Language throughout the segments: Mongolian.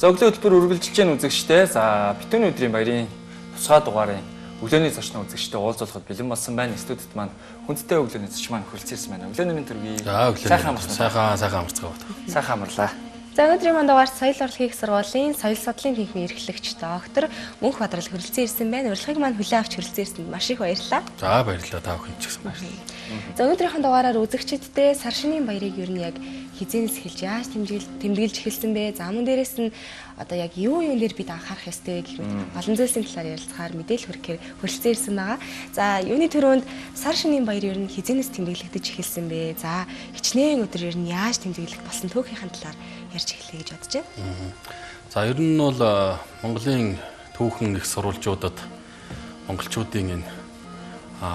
За өглөө хөтөлбөр үргэлжилж гэн үзэгчтэй. За битүүний өдрийн баярын тусгай дугаарын өглөөний зочны үзэгчтэй уулзуулахад бэлэн болсон байна. Студид маань хүндтэй өглөөний зоч маань хөлцөрсөн байна. Өглөөний төргий. За өглөөний сайхан сайхан амарцгаа бат. Сайхан амарлаа. За өнөөдрийн манд дугаар соёл урлагийн сургуулийн соёл судлалын тэнхимийн эрхлэгч доктор Мөнх Бадрал хөрөлцөн ирсэн байна. Урилгыг маань хүлээн авч хөрөлцөн ирсэнд маш их баярлалаа. За баярлалаа та бүхэнд ч гэсэн баярлалаа. За өнөөдрийнхэн дугаараар үзэгчдэдээ сар шинийн баярыг ер нь яг хизээс эхэлж яаж тэмдэглэж тэмдэглэж эхэлсэн бэ? За мөн дээрэс нь одоо яг юу юун дээр бид анхаарах ёстой гэх мэт олон зүйлсийн талаар ярилцахаар мэдээлэл хүргэхээр хөрөлцөн ирсэн байгаа. За юуны төрөнд сар шинийн баяр ер нь хизээс тэмдэглэгдэж эхэлсэн бэ? За хичнээн өдөр ер нь яаж тэмдэглэх болсон түүхийнхэн талаар ярьж эхлэе гэж бодож байна. За ер нь бол Монголын түүхэн их сурвалжуудад монголчуудын энэ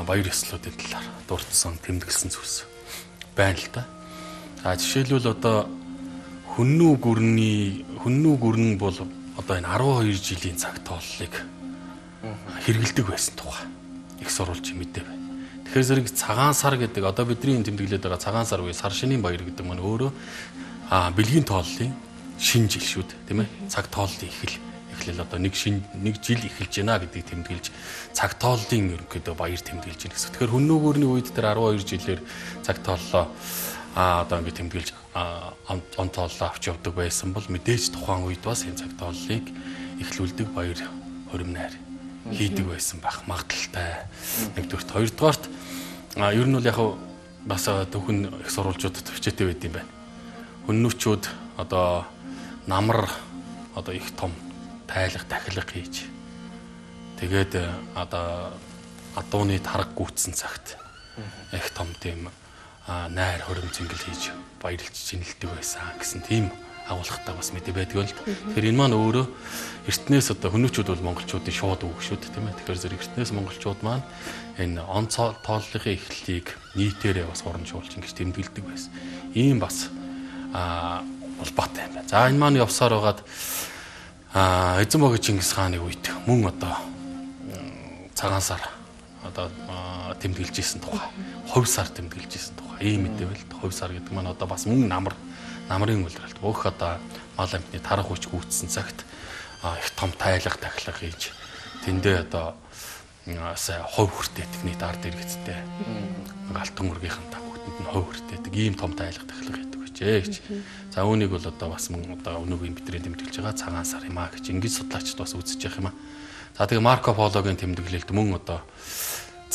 баяр ёслолуудын талаар дурдсан тэмдэглэсэн зүйлс байна л да. За жишээлбэл одоо хүннүү гүрний хүннүү гүрэн бол одоо энэ 12 жилийн цаг тооллыг хэрэгэлдэг байсан тухай их сурвалж мэдээ байна. Тэгэхээр зэрэг цагаан сар гэдэг одоо бидний тэмдэглээд байгаа цагаан сар буюу сар шинийн баяр гэдэг маань өөрөө а бэлгийн тооллын шинэ жил шүү дээ тийм ээ цаг тооллын эхэл эхлэл одоо нэг шин нэг жил эхэлж байна гэдгийг тэмдэглэж цаг тооллын ерөнхийдөө баяр тэмдэглэж байна гэсэн. Тэгэхээр хүннүүгөрний үед тэр 12 жилээр цаг тооллоо а одоо ингэ тэмдэглэж он тооллоо авч явдаг байсан бол мэдээж тухайн үед бас энэ цаг тооллыг эхлүүлдэг баяр хуримнаар хийдэг байсан байх магадaltaй. Нэгдүгürt хоёрдугаарт а ер нь бол яг бас төвхөн их сурвалжуудад төвчтэй байд юм байна. Хүннүүчүүд одоо намар одоо их том тайлах тахилга хийж тэгээд одоо адууны тараг гүйтсэн цагт их том тийм найр хорим цэнгэл хийж баярлж шинэлдэг байсан гэсэн тийм агуулгатай бас мэдээ байдаг л. Тэгэхээр энэ маань өөрөө эртнээс одоо хүмүүчүүд бол монголчуудын шууд үг шүү дээ тийм ээ. Тэгэхээр зэрэг эртнээс монголчууд маань энэ он тооллогын эхлэлийг нийтээрээ бас урамжуулж ингэж тэмдэглэдэг байсан. Ийм бас аа улбаатай юм байна. За энэ маань явсаар байгаад аа эзэн богино Чингис хааны үед мөн одоо цагаан сар одоо тэмдэглэж исэн тухай, хувь сар тэмдэглэж исэн тухай ийм мэдэвэл хувь сар гэдэг маань одоо бас мөн намар намрын үлрэлт өөх одоо мал амтны тарах хүч гүйцсэн цагт их том тайлах тахлах хийж тэндээ одоо сая хов хүртээдэг нийт ард иргэдтэй галтан үргийнхэн тагтанд нь хов хүртээдэг ийм том тайлах тахлах хийдэг гэжээ гэж. За үүнийг бол одоо бас мөн одоо өнөөгийн бидний тэмдэглэж байгаа цагаан сар юм а гэж ингэж судлаачд бас үзэж явах юм а. За тэгээ Марко Пологийн тэмдэглэлд мөн одоо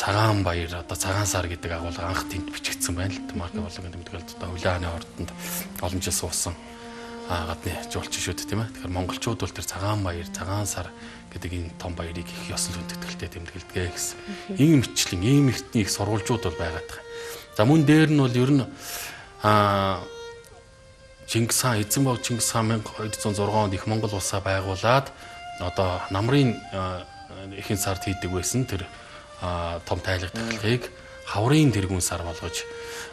цагаан баяр одоо цагаан сар гэдэг агуулга анх тэнд бичигдсэн байна л марка болгоны тэмдэглэлд одоо хөлөө хааны ордонд олон жил суусан гадны жуулчин шүү дээ тийм ээ. Тэгэхээр монголчууд бол тэр цагаан баяр, цагаан сар гэдэг энэ том баярыг их ёслол хүндэтгэлтэй тэмдэглэдэг гэсэн. Ийм мэтчлэн, ийм ихтний их сурвалжууд бол байгаад байгаа. За мөн дээр нь бол ер нь аа Чингис хаан эзэн бог Чингис хаан 1206 онд их Монгол улсаа байгуулад одоо намрын ихэнх сард хийдэг байсан тэр том тайлах тахлагыг хаврын тэргүүн сар болгож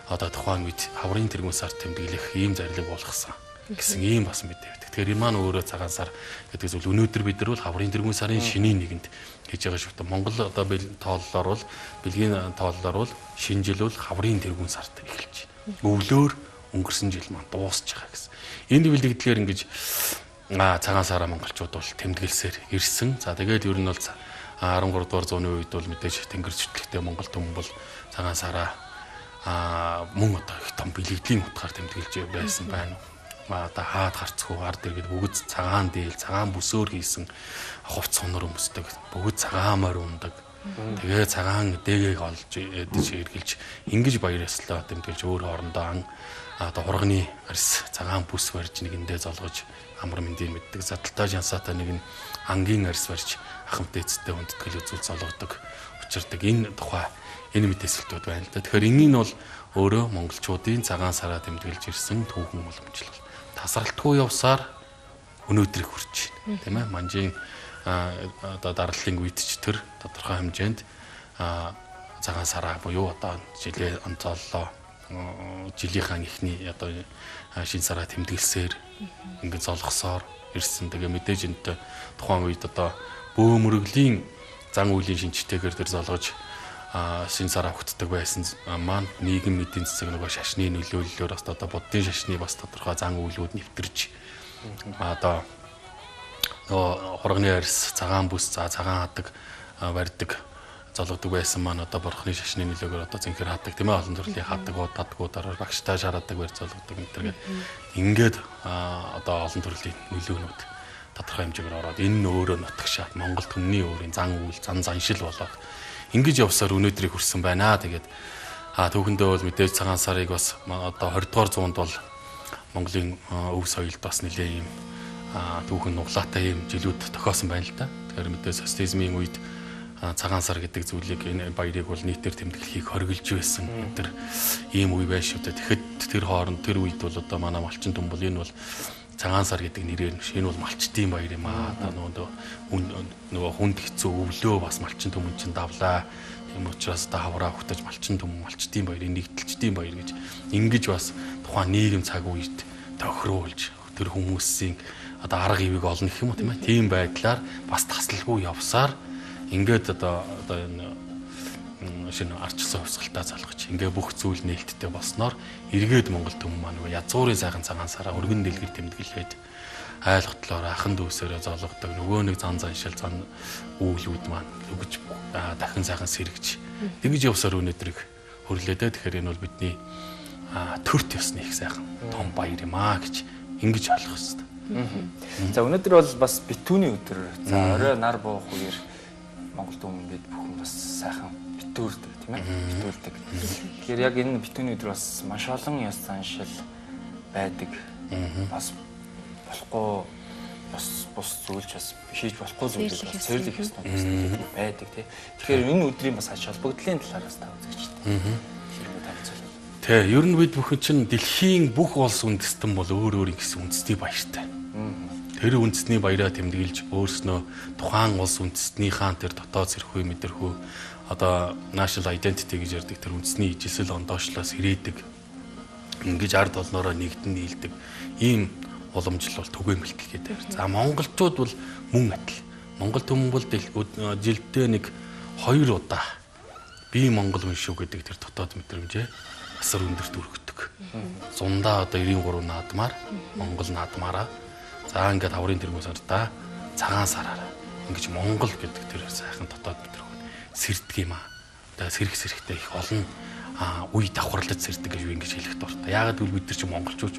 одоо тухайн үед хаврын тэргүүн сар тэмдэглэх ийм зарлиг болгосон гэсэн ийм бас мэдээ байдаг. Тэгэхээр энэ маань өөрөө цагаан сар гэдэг зүйл өнөөдөр бид нар бол хаврын тэргүүн сарын шинийн нэгэнд хийж байгаа шүү дээ. Монгол одоо тооллоор бол бэлгийн тооллоор бол шинэ жил бол хаврын тэргүүн сард эхэлж байна. Өвлөөр өнгөрсөн жил маань дуусч байгаа гэсэн. Энэ бэлтгэдлээр ингэж цагаан сараа монголчууд бол тэмдэглэсээр ирсэн. За тэгээд ер нь бол 13 дугаар зууны үед бол мэдээж тэнгэр чөтлөгтэй Монгол түмэн бол цагаан сараа а мөн одоо их том бэлэгдлийн утгаар тэмдэглэж байсан байна. Одоо хаад гарцгүй ард иргэд бүгд цагаан дээл, цагаан бүсөөр хийсэн хувц сонор өмсдөг. Бүгд цагаан морь ундаг. Тэгээ цагаан дээгийг олж эдэж эргэлж ингэж баяр ёслоо тэмдэглэж өөр хоорондоо одоо хурганы арьс цагаан бүс барьж нэгэндээ золгож амар мэндийн мэддэг задалтай жансаатай нэг нь ангийн арьс барьж ахмад эцтэй хүндэтгэл үзүүл золгодог учирдаг энэ тухай энэ мэдээсэлтүүд байна л да. Тэгэхээр энэний нь бол өөрөө монголчуудын цагаан сараа тэмдэглэж ирсэн түүхэн уламжлал. Тасралтгүй явсаар өнөөдрийг хүрч байна. Тийм ээ. Манжийн одоо дардлын үед ч тэр тодорхой хэмжээнд цагаан сараа буюу одоо жилээ онцоллоо жилийнхаа ихний одоо шин сараа тэмдэглэсээр ингээд золгосоор ирсэн. Тэгээ мэдээж энэтэй тухайн үед одоо бөө мөрөглийн зан үйлийн шинжтэйгээр тэр золгож шин сар авагддаг байсан маань нийгэм эдийн засаг нөгөө шашны нөлөөллөөр бас одоо буддын шашны бас тодорхой зан үйлүүд нэвтэрж одоо нөгөө хурганы арьс, цагаан бүс, за цагаан хадаг барьдаг золгодог байсан маань одоо борхны шашны нөлөөгөөр одоо зинхэр хадаг тийм ээ олон төрлийн хадагууд тадгуудаар багштай шараадаг барь золгодог энэ төргээд ингээд одоо олон төрлийн нөлөөнүүд тодорхой хэмжээгээр ороод энэ нь өөрөө нутагшаад Монгол төмний өөрийн зан үйл зан заншил болоод ингэж явсаар өнөөдрийг хүрсэн байна. Тэгээд а түүхэндээ бол мэдээж цагаан сарыг бас одоо 20 дугаар зуунд бол Монголын өв соёлд бас нэлээ юм түүхэн нуглаатай юм жилүүд тохиосон байна л да. Тэгэхээр мэдээ социализмын үед цагаан сар гэдэг зүйлийг энэ баярыг бол нийтээр тэмдэглэхийг хоригдж байсан. Тэр ийм үе байш шүү дээ. Тэгэхэд тэр хооронд тэр үед бол одоо манай малчин түн бол энэ бол цагаан сар гэдэг нэрээр нь энэ бол малчтын баяр юм аа. Одоо нөгөө нөгөө хүнд хэцүү өвлөө бас малчин түмэн чинь давлаа. Тийм учраас та хавраа хөтөж малчин түмэн малчтын баярыг нэгдэлчдийн баяр гэж ингэж бас тухайн нийгэм цаг үед тохируулж тэр хүмүүсийн одоо арга ивэг олно гэх юм уу тийм ээ. Тийм байдлаар бас таслалгүй явсаар ингээд одоо одоо энэ шинэ арчсан хувьсгалтаа залгаж ингээ бүх зүйл нээлттэй болсноор эргээд Монгол төм маань нөгөө язгуурын сайхан цагаан сараа өргөн дэлгэр тэмдэглээд айлгтлоор ахан дүүсээрээ золгодог нөгөө нэг зан заншил зан үүлүүд маань өгж дахин сайхан сэргэж. Тэгж явсаар өнөөдрийг хөрлөөдөө тэгэхээр энэ бол бидний төрт ёсны их сайхан том баяр юм аа гэж ингэж ойлгох хэрэгтэй. За өнөөдөр бол бас битүүний өдөр. За орой нар буух үеэр Монгол төм ингээд бүхэн бас сайхан битүүрдэг тийм ээ? Битүүрдэг. Тэгэхээр яг энэ битүүний өдөр бас маш олон ёс заншил байдаг. Бас болохгүй бас бус зүйлч бас хийж болохгүй зүйлүүд цэрлэх ёстой. байдаг тий. Тэгэхээр энэ өдрийн бас ач холбогдлын талаараас та үзэгчтэй. Тэ, ер нь бид бүхэн чинь дэлхийн бүх улс үндэстэн бол өөр өөр гэсэн үндэсний баяртай тэр үндэсний баяраа тэмдэглэж өөрснөө тухайн улс үндэстнийхаа тэр дотоод зэрхүү мэдэрхүү одоо national identity гэж ярддаг тэр үндэсний ижилсэл ондоошлоос ирээдэг ингэж ард олноороо нэгдэн нийлдэг ийм уламжлал бол түгээмэлтэл гэдэг. За монголчууд бол мөн адил. Монгол түмэн бол жилдээ нэг хоёр удаа би монгол хүн шүү гэдэг тэр дотоод мэдрэмжээ асар өндөрт өргөдөг. Зундаа одоо 93 наадмаар монгол наадмаараа За ингээд аврын тэргүүсээр да цагаан сараараа ингэж Монгол гэдэг тэр сайхан дотоод мэдрэгүүд сэрдэг юм аа. Одоо сэрэг сэрэгтэй их олон а үе давхарлаж сэрдэг гэж ингэж хэлэх дуртай. Яагаад гэвэл бид нар чи монголчууд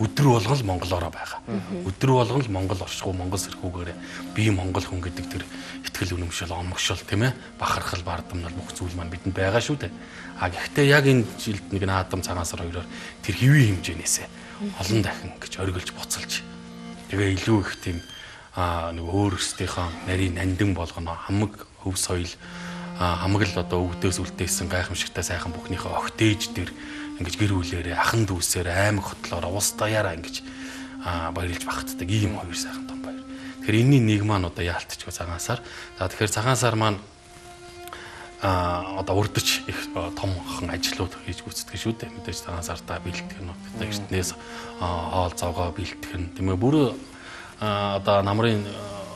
өдөр болгон л монголоороо байгаа. Өдөр болгон л монгол оршихуу монгол сэрхүүгээрээ би монгол хүн гэдэг тэр ихтгэл үнэмшил, омгшил тийм ээ бахархал бардамнал бүх зүйл маань бидэнд байгаа шүү дээ. А гэхдээ яг энэ жилд нэг наадам цагаан сар хоёроор тэр хэвийн хэмжээнээсээ олон дахин гэж оргилж буцалж Тэгээ илүү их тийм нэг өөрсдийнхөө нарийн нандин болгоно хамаг хөв соёл хамаг л одоо өвдөөс үлдээсэн гайхамшигтай сайхан бүхнийхээ огтээж дээр ингэж гэр бүлээрээ ахан дүүсээр аймаг хотлоор уус даяараа ингэж баярлж багтдаг ийм хоёр сайхан том баяр. Тэгэхээр энэний нэг маань одоо яалтчгүй цагаансаар. За тэгэхээр цагаансаар маань а одоо урдч их томхон ажлууд хийж гүйцэтгэж шүү дээ. Мэдээж цагаан сартаа бэлтгэх нь одоо эртнээс хоол зоогоо бэлтгэх нь тийм ээ бүр одоо намрын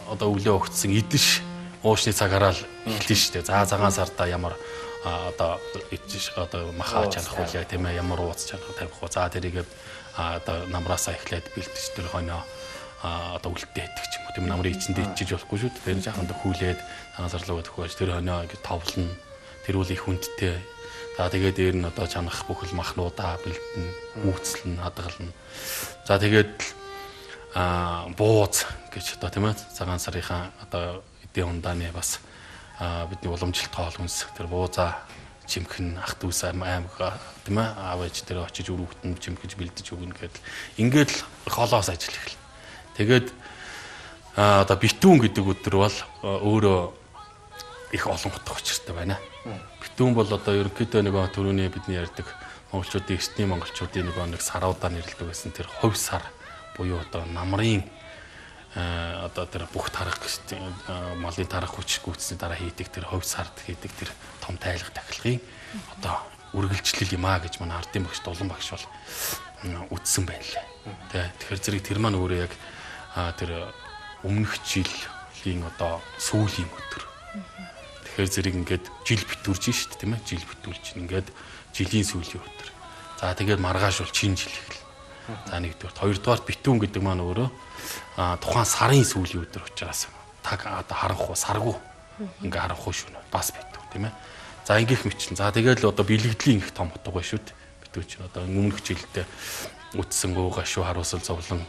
одоо өвлөө өгцсөн идэж уушны цагаараа л эхэлнэ шүү дээ. За цагаан сартаа ямар одоо идэж одоо махаа чанах үе тийм ээ ямар ууц чанах тавих уу. За тэрийг одоо намраасаа эхлээд бэлтэж тэр хоноо одоо үлдээ идэх юм тийм намрын эцэндээ ичиж болохгүй шүү дээ. Тэр жаахан хүүлээд анзаарлаа төхөөж тэр хоноо ингэ товлно. Тэр үл их хүндтэй. За тэгээд дээр нь одоо чанах бүхэл махнуудаа бэлдэн, үүцлэн, хадгална. За тэгээд а бууз гэж одоо тийм ээ цагаан сарынхаа одоо эдийн ундааны бас бидний уламжлалт тоол хүнс тэр бууза чимхэн ах дүүс аймаг тийм ээ аав ээж тэр очиж өрөвтөн чимхэж бэлдэж өгнө гэдэл ингээд л холоос ажил эхэл. Тэгээд одоо битүүн гэдэг өдөр бол өөрөө их олон утга учиртай байна. Битүүн бол одоо ерөнхийдөө нэг төрөний бидний ярьдаг монголчуудын эртний монголчуудын нэг нэг саруудаа нэрлдэг байсан тэр хувь сар буюу одоо намрын одоо тэр бүх тарах малын тарах хүч гүйцсний дараа хийдэг тэр хувь сард хийдэг тэр том тайлах тахилгын одоо үргэлжлэл юм а гэж манай ардын багш дулан багш бол үтсэн байна лээ. Тэ тэгэхээр зэрэг тэр маань өөрөө яг тэр өмнөх жилийн одоо сүүлийн өдөр. Тэгэхээр зэрэг ингээд жил битүүрж шít тийм ээ жил битүүлж ингээд жилийн сүүлийн өдөр. За тэгээд маргааш бол чин жил эхэл. За нэгдүгээр. Хоёрдугаар битүүн гэдэг маань өөрөө а тухайн сарын сүүлийн өдөр учраас таг одоо харанхуу саргу ингээ харанхуу шөнө бас битүү тийм ээ. За ингээх мэтлэн. За тэгэл одоо бэлэгдлийн их том утга байна шүү дээ. Битүү чинь одоо өмнөх жилдээ үтсэн ууга шүү харуусал зовлон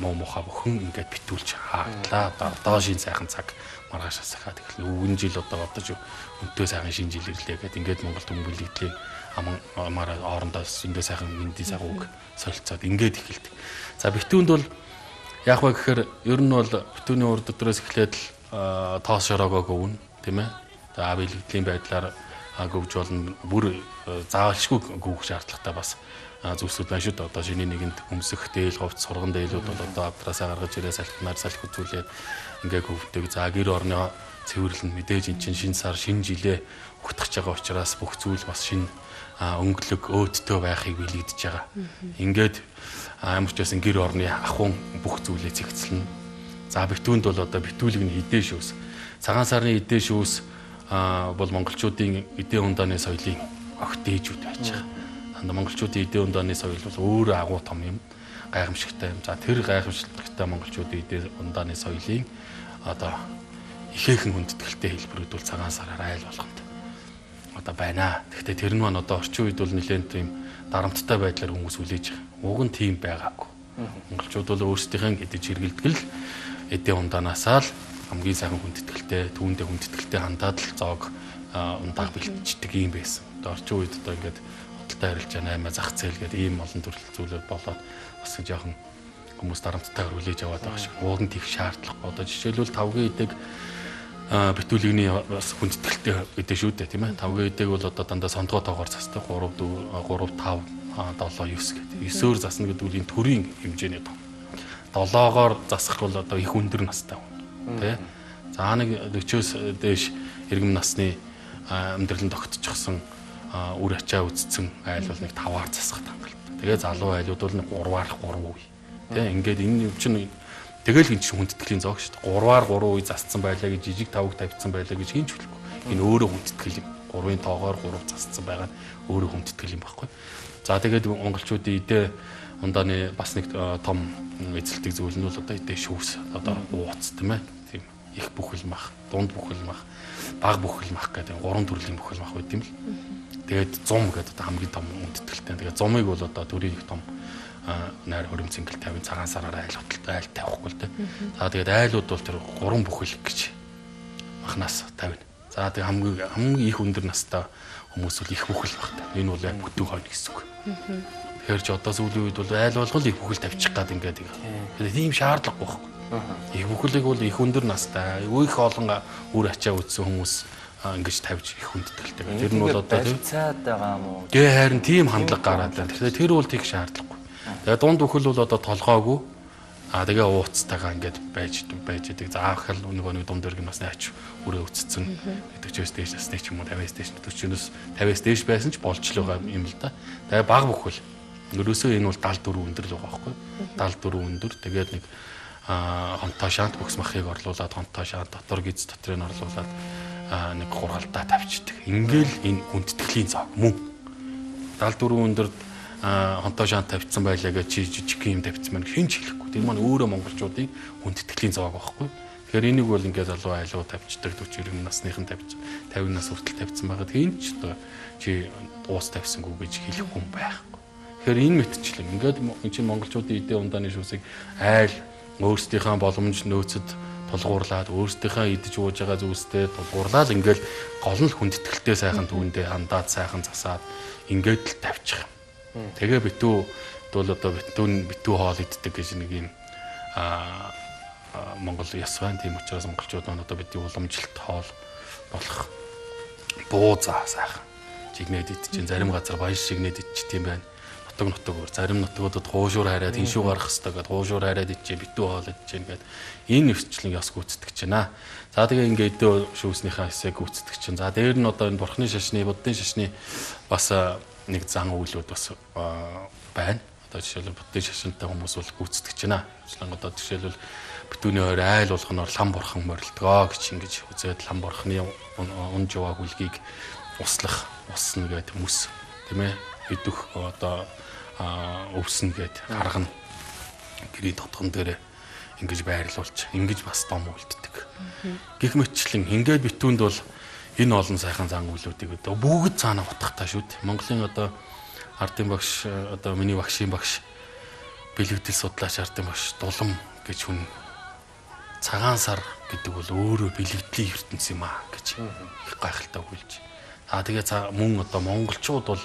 муу муха бүхэн ингээд битүүлж хааглаа. Одоо шин сайхан цаг маргааш асахаа тэгэхээр өвгөн жил одоо одож өнтөө сайхан шин жил ирлээ гэхэд ингээд Монгол түмэн бэлэгдлийн амаар орондоо зөндөө сайхан мэндийн сагууг солилцоод ингээд эхэлдэг. За битүүнд бол яг ба гэхээр ер нь бол битүүний урд дотроос эхлээд л тоос шороогоо гөвнө тийм ээ. За бэлэгдлийн байдлаар гөвж болно бүр заавалшгүй гүөх шаардлагатай бас зүйлсүүд байна шүү дээ. Одоо шиний нэгэнд өмсөх дээл говц сурган дээлүүд бол одоо авдрасаа гаргаж ирээ салхинаар салхи үзүүлээд ингээ хөвдөг. За гэр орны цэвэрлэл нь мэдээж эн чинь шинэ сар шинэ жилээ ухтгаж байгаа учраас бүх зүйл бас шинэ өнгөлөг өөдтөө байхыг билэгдэж байгаа. Ингээд ямар ч байсан гэр орны ахуйн бүх зүйлээ зэгцэлнэ. За битүүнд бол одоо битүүлэг нь эдээ шүүс. Цагаан сарны эдээ шүүс бол монголчуудын эдээ ундааны соёлын огт ээжүүд байж байгаа монголчуудын эдийн ундааны соёл бол өөрөө агуу том юм гайхамшигтай юм. За тэр гайхамшигтай монголчуудын эдийн ундааны соёлын одоо ихээхэн хүндэтгэлтэй хэлбэрүүд бол цагаан сараар айл болгонд одоо байна. Гэхдээ тэр нь маань одоо орчин үед бол нэлээд тийм дарамттай байдлаар хүмүүс үлээж байгаа. Уг нь тийм байгаагүй. Монголчууд бол өөрсдийнхээ гэдэж хэргэлдгэл эдийн ундаанасаа л хамгийн сайхан хүндэтгэлтэй, түүндээ хүндэтгэлтэй хандаад л зоог ундааг бэлтждэг юм байсан. Одоо орчин үед одоо ингээд худалдаа байгаа аймаа зах зээл гэдэг ийм олон төрөл зүйлүүд болоод бас жоохон хүмүүс дарамттайгаар хүлээж аваад байгаа шиг. Нь тийх шаардлага. Одоо жишээлбэл тавгийн идэг битүүлэгний бас хүндэтгэлтэй гэдэг шүү дээ тийм ээ. Тавгийн идэг бол одоо дандаа сондгоо тоогоор засдаг 3 4 3 5 7 9 гэдэг. 9-өөр засна гэдэг үл энэ төрийн хэмжээний том. 7-оор засах бол одоо их өндөр настай хүн. Тэ? За нэг 40-оос дээш иргэм насны амьдралын тогтчихсон үр ачаа үзсэн айл бол нэг таваар засах хангалттай. Тэгээ залуу айлууд бол нэг гурваар гурав үе. Тэ ингээд энэ юм чинь тэгэл хин чинь хүндэтгэлийн зоог шүү дээ. Гурваар гурав үе засцсан байлаа гэж жижиг тавг тавьчихсан байлаа гэж хинч хэлэхгүй. Энэ өөрөө хүндэтгэл юм. Гурвын тоогоор гурав засцсан байгаа нь өөрөө хүндэтгэл юм байхгүй. За тэгээд монголчуудын идэ ундааны бас нэг том эзэлдэг зүйл нь бол одоо идэ шүүс одоо ууц тийм ээ. Тийм их бүхэл мах, дунд бүхэл мах, баг бүхэл мах гэдэг гурван төрлийн бүхэл мах байт юм л. Тэгээд зум гэдэг одоо хамгийн том үндтгэлтэй. Тэгээд зумыг бол одоо төрийн их том найр хөрөм цэнгэл 50 цагаан сараар айл хөтөлтэй айл тавихгүй л дээ. За тэгээд айлууд бол тэр гурван бүхэл гэж махнаас тавина. За тэгээд хамгийн хамгийн их өндөр настай хүмүүс бол их бүхэл багтай. Энэ бол яг бүтэн хойно гэсэн үг. Тэгэхээр ч одоо сүүлийн үед бол айл болгол их бүхэл тавьчих гад ингээд. Тэгээд тийм шаардлагагүй байхгүй. Их бүхлийг бол их өндөр настай, их олон үр ачаа үзсэн хүмүүс ингэж тавьж их хүндэтгэлтэй. Тэр нь бол одоо цаад байгаа юм уу? Гээ харин тийм хандлага гараад байна. Тэгэхээр тэр бол тийх шаардлагагүй. Тэгээ дунд бүхэл бол одоо толгоогүй аа тэгээ ууцтайгаа ингээд байж байж идэг. Заахал нөгөө нэг дунд дэрэг бас найч өрөө өцсөн. гэдэг ч дээш насны ч юм уу 50-аас дээш 40-оос 50-аас дээш байсан ч болж л байгаа юм л да. Тэгээ баг бүхэл. Ерөөсөө энэ бол 74 өндөр л байгаа байхгүй. 74 өндөр. Тэгээд нэг аа хонтоо шант бөкс махыг орлуулад хонтоо шант дотор гиз дотрыг орлуулад нэг гургалдаа тавьчихдаг. Ингээл энэ хүндэтгэлийн цаг мөн 74 өндөрд хонтоо шаан тавьсан байлаа гэж чи жижиг юм тавьсан маань хэн ч хэлэхгүй. Тэр маань өөрөө монголчуудын хүндэтгэлийн зоог байхгүй. Тэгэхээр энийг бол ингээд залуу айлуу тавьчихдаг 40 90 насныхан тавьж 50 нас хүртэл тавьсан байгаад хэн ч одоо чи уус тавьсангүй гэж хэлэхгүй юм байхгүй. Тэгэхээр энэ мэтчлэн ингээд чинь монголчуудын идэ ундааны шүүсийг айл өөрсдийнхөө боломж нөөцөд тулгуурлаад өөрсдийнхөө идэж ууж байгаа зүйлстэй тулгуурлаад ингээл гол нь хүндэтгэлтэй сайхан түүндээ хандаад сайхан засаад ингээд л тавьчих. Тэгээ битүү бол одоо битүүн битүү хоол иддэг гэж нэг юм аа Монгол яс байна. Тийм учраас монголчууд одоо бидний уламжлалт хоол болох буу заа сайхан жигнэд идчихэн зарим газар баяр шигнэд идчих тийм байна нутаг нутгаар зарим нутгуудад хуушуур хараад хиншүү гарах хэвээр гэдэг хуушуур хараад ичээ битүү хоол ичээ гэдэг энэ эрсчлэн яс гүйцэтгэж байна. За тэгээ ингээд өдөө шүүснийхаа хэсэг гүйцэтгэж чинь. За дээр нь одоо энэ бурхны шашны буддын шашны бас нэг зан үйлүүд бас байна. Одоо жишээлбэл буддын шашинтай хүмүүс бол гүйцэтгэж байна. Жишээлбэл одоо жишээлбэл битүүний ойр айл болгоноор лам бурхан морилдгоо гэж ингэж үзээд лам бурханы унж яваа хүлгийг услах усна гэдэг хүмүүс тийм ээ идэх одоо өвснө гэд гаргана. Гэрийн тотгон дээр ингэж байрлуулж ингэж бас дом үлддэг. Гэх мэтчлэн ингээд битүүнд бол энэ олон сайхан зан үйлүүдийг одоо бүгд цаана утгатай шүү дээ. Монголын одоо ардын багш одоо миний багшийн багш бэлэгдэл судлаач ардын багш дулам гэж хүн цагаан сар гэдэг бол өөрөө бэлэгдлийн ертөнц юм аа гэж их гайхалтай хүлж. Аа тэгээ мөн одоо монголчууд бол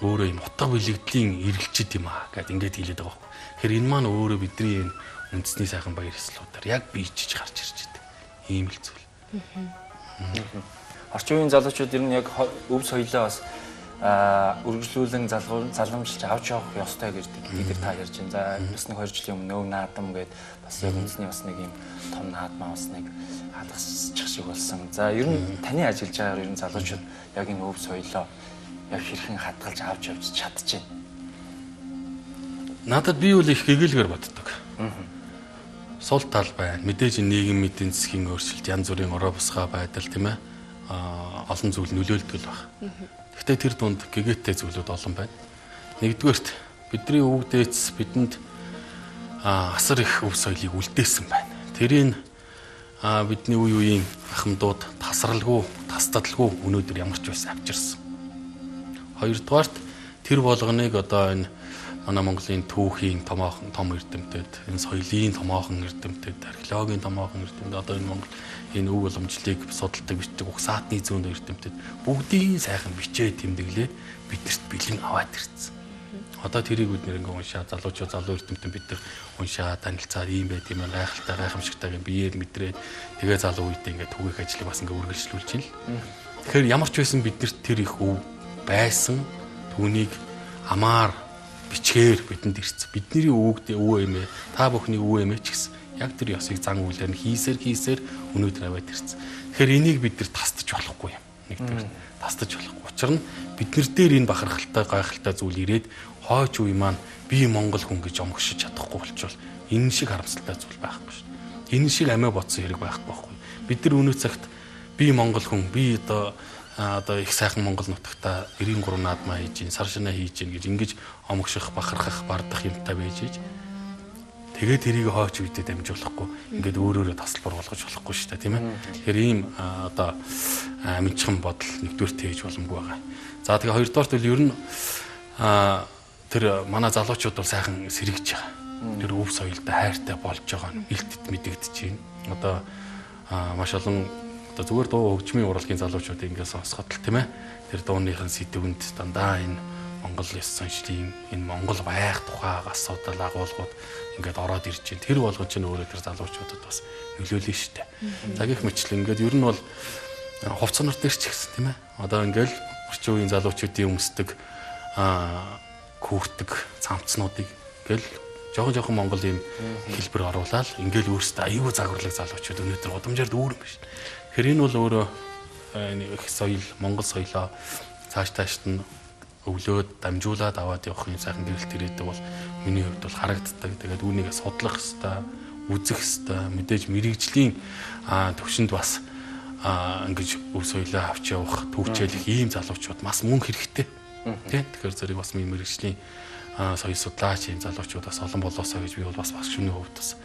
өөрөө юм утга бэлэгдлийн эргэлжид юм аа гэд ингээд хэлээд байгаа байхгүй. Тэгэхээр энэ маань өөрөө бидний энэ үндэсний сайхан баяр ёслолуудаар яг биечиж гарч ирж байдаг. Ийм л зүйл. Орчин үеийн залуучууд ер нь яг өв соёлоо бас үргэлжлүүлэн залгамжилж авч явах ёстой гэж бид та ярьж байна. За бас нэг 2 жилийн өмнө нөв наадам гээд бас яг үндэсний бас нэг юм том наадмаа бас нэг хадгалчих шиг болсон. За ер нь таны ажиллаж байгаагаар ер нь залуучууд яг энэ өв соёлоо яг хэрхэн хадгалж авч явж чадчихэв. Надад би үл их гэгээлгээр боддог. Сул тал байна. Мэдээж нийгэм эдийн засгийн өөрчлөлт, янз бүрийн ороо босгоо байдал тийм ээ. А олон зүйл нөлөөлдөг баг. Гэхдээ тэр дунд гэгээтэй зүйлүүд олон байна. Нэгдүгээрт бидний өвөг дээц бидэнд асар их өв соёлыг үлдээсэн байна. Тэрийг бидний үе үеийн ахмадууд тасралгүй, тасдалгүй өнөөдөр ямар ч байсан авчирсан. Хоёрдугаарт тэр болгоныг одоо энэ манай Монголын түүхийн томоохон том эрдэмтэд, энэ соёлын томоохон эрдэмтэд, археологийн томоохон эрдэмтэд одоо энэ Монгол энэ өв уламжлалыг судалдаг бичдэг угсаатны зүүн эрдэмтэд бүгдийн сайхан бичээ тэмдэглээд бидэрт бэлэн аваад ирсэн. Одоо тэрийг бид нэр ингээ уншаа залуучууд залуу эрдэмтэн бид нар уншаа танилцаад ийм байт юм гайхалтай гайхамшигтай юм биеэр мэдрээд тэгээ залуу үедээ ингээ түгээх ажлыг бас ингээ үргэлжлүүлж байна л. Тэгэхээр ямар ч байсан биднэрт тэр их өв байсан түүнийг амаар бичгээр бидэнд ирсэн. Бидний өвөг өвөө эмээ та бүхний өвөө эмээ ч гэсэн яг тэр ёсыг зан үйлээр нь хийсээр хийсээр өнөөдөр аваад ирсэн. Тэгэхээр энийг бид нар тасдаж болохгүй юм. Нэгдүгээр тасдаж болохгүй. Учир нь бид нар дээр энэ бахархалтай гайхалтай зүйл ирээд хойч үе маань би Монгол хүн гэж омгшиж чадахгүй болчвол энэ шиг харамсалтай зүйл байхгүй шүү. Энэ шиг амиа бодсон хэрэг байхгүй байхгүй. Бид нар өнөө цагт би Монгол хүн би одоо одоо их сайхан Монгол нутагта 93 наадмаа хийж сар шинаа хийж гэж ингэж омгших бахархах бардах юмтай байж иж тэгээд тэрийг хооч үедээ дамжуулахгүй. Ингээд өөрөөрөө тасалбар болгож болохгүй шүү дээ тийм ээ. Тэгэхээр ийм одоо амжихан бодол нэгдүгээр тээж боломгүй байгаа. За тэгээ хоёрдугаарт бол ер нь тэр манай залуучууд бол сайхан сэргийж байгаа. Тэр өв соёлтой хайртай болж байгаа нь илтэд мэдэгдэж байна одоо маш олон Одоо зүгээр дуу хөгжмийн урлагийн залуучууд ингээд сонсоход л тийм ээ. Тэр дууныхын сэдвэнд дандаа энэ Монгол ёс заншлын энэ Монгол байх тухай асуудал агуулгууд ингээд ороод ирж байна. Тэр болгон ч өөрөө тэр залуучуудад бас нөлөөлнө шүү дээ. За гэх мэтлэн ингээд ер нь бол хувцас нар дээр ч гэсэн тийм ээ. Одоо ингээд орчин үеийн залуучуудын өмсдөг аа хүүртэг цамцнуудыг ингээл жоохон жоохон монгол юм хэлбэр оруулаад ингээл өөрсдөө аюу загварлаг залуучууд өнөөдөр удамжаар дүүрэн биш. Тэгэхээр энэ бол өөрөө их соёл, монгол соёлоо цааш таашд нь өвлөөд дамжуулаад аваад явах юм сайхан гэрэлт ирээдэг бол миний хувьд бол харагддаг. Тэгээд үүнийг судлах хэвээр, үзэх хэвээр, мэдээж мэрэгжлийн төвшөнд бас ингэж өв соёлоо авч явах, төвчээлэх ийм залуучууд бас мөн хэрэгтэй. Тэ? Тэгэхээр зэрэг бас мэрэгжлийн соёл судлаач ийм залуучууд бас олон болоосоо гэж би бол бас багш хүний хувьд бас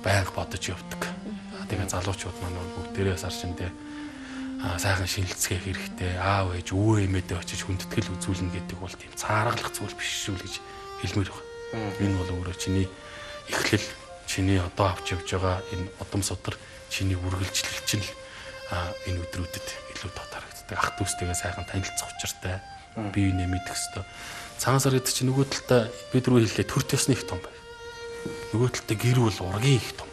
байнга бодож явдаг. Тэгээ залуучууд маань бүгдээрээ сар шиндээ сайхан шинэлцгээ хэрэгтэй аав ээж өвөө эмээдээ очиж хүндэтгэл үзүүлнэ гэдэг бол тийм цааргалах зүйл биш шүү л гэж хэлмээр байна. Энэ бол өөрөө чиний эхлэл чиний одоо авч явж байгаа энэ удам судар чиний үргэлжлэл чинь л энэ өдрүүдэд илүү татарагддаг. Ах дүүстэйгээ сайхан танилцах учиртай бие биенээ мэдэх хэвээр. Цагаан сар гэдэг чинь нөгөө талдаа бид рүү хэллээ төр төсны их том байр. Нөгөө талдаа гэр бүл ургийн их том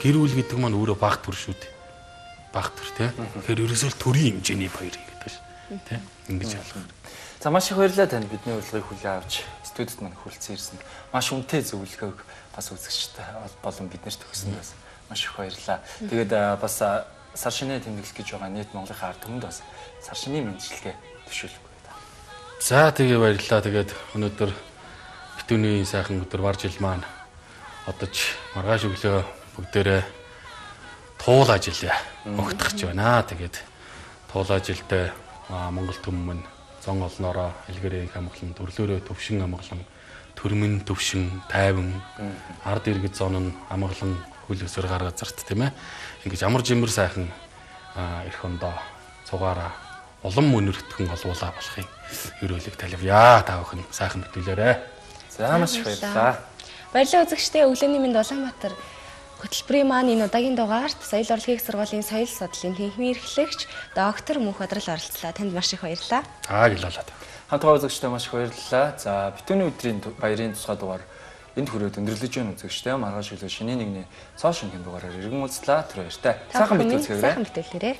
Гэр бүл гэдэг маань өөрөө баг төр шүү дээ. Баг төр тий. Тэгэхээр ерөөсөө төрийн хэмжээний баяр гэдэг ш. Тий. Ингэж ялгах. За маш их баярлалаа танд бидний урилгыг хүлээн авч студид мань хүрэлцэн ирсэн. Маш үнэтэй зөвлөгөөг бас үзэгчтэй болон биднэрт өгсөн бас маш их баярлалаа. Тэгээд бас сар шинэ тэмдэглэл гэж байгаа нийт Монголын ард түмэнд бас сар шинийн төшөөлөхгүй та. За тэгээ баярлалаа. Тэгээд өнөөдөр битүүний сайхан өдөр вар жил маань одож маргааш өглөө бүгдээрээ туул ажил огтгож байна. Тэгээд туул ажилдаа Монгол төмөн зон олноороо илгэрээ их амгалан төрлөөрөө төвшин амгалан төрмөн төвшин тайван ард иргэд зон нь амгалан хөл өсөр гараа зарт тийм ээ ингэж амар жимэр сайхан эх ондоо цугаараа улам мөнөртгөн олвуулаа болохын ерөөлөг таливъя та бүхэн сайхан битүүлээрэ За маш их баярлалаа. Баярлалаа үзэгчдээ өглөөний мэнд Улаанбаатар хөтөлбөрийн маань энэ удаагийн дугаарт соёл урлагийн сургуулийн соёл судлалын тэнхимийн эрхлэгч доктор Мөнх Бодрол оролцлоо. Танд маш их баярлалаа. Аа гэлалаад. Хамтгаа үзэгчдээ маш их баярлалаа. За битүүний өдрийн баярын тусгай дугаар энд хүрээд өндөрлөж байна үзэгчдээ маргааш өглөө шинийн нэгний цоо шингийн дугаараар иргэн уулзлаа. Тэр баяртай. Сайхан битүүлээрэй. Сайхан битүүлээрэй.